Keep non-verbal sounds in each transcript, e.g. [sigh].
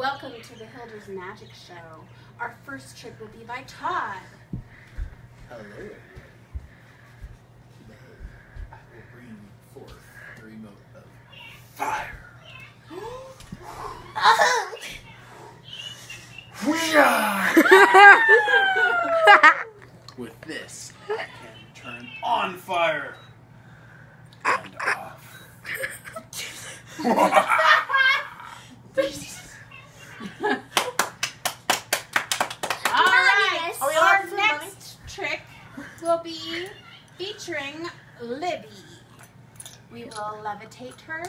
Welcome to the Hilders Magic Show. Our first trick will be by Todd. Hello. Today, I will bring forth the remote of fire. [laughs] we are! [laughs] With this, I can turn on fire and off. [laughs] All right, Are we our allowed some next trick will be featuring Libby. We will levitate her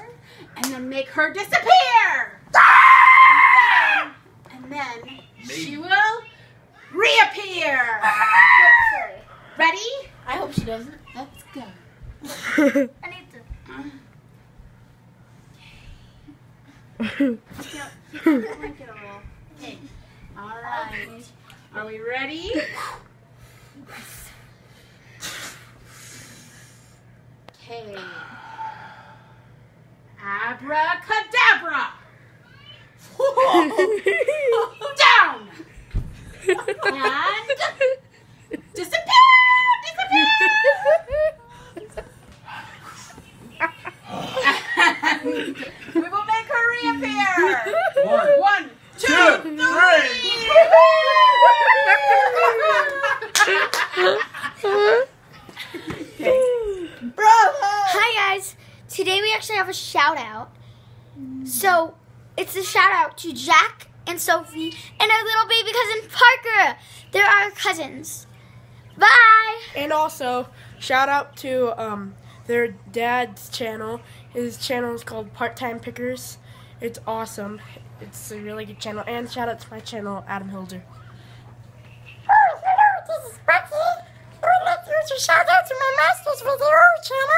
and then make her disappear. And then, and then she will reappear. Hopefully. Ready? I hope she doesn't. Let's go. [laughs] I need to. Blanket a roll. Okay. All right. Are we ready? [laughs] Okay. Abracadabra. [laughs] Down. And disappear. Disappear. [laughs] And we will make her reappear. One, One, two, two, Hi [laughs] Today we actually have a shout out. So it's a shout out to Jack and Sophie and our little baby cousin Parker. They're our cousins. Bye. And also, shout out to um, their dad's channel. His channel is called Part Time Pickers. It's awesome. It's a really good channel. And shout out to my channel, Adam Hilder. Oh, hello, this is Becky. I would like you to shout out to my master's video channel.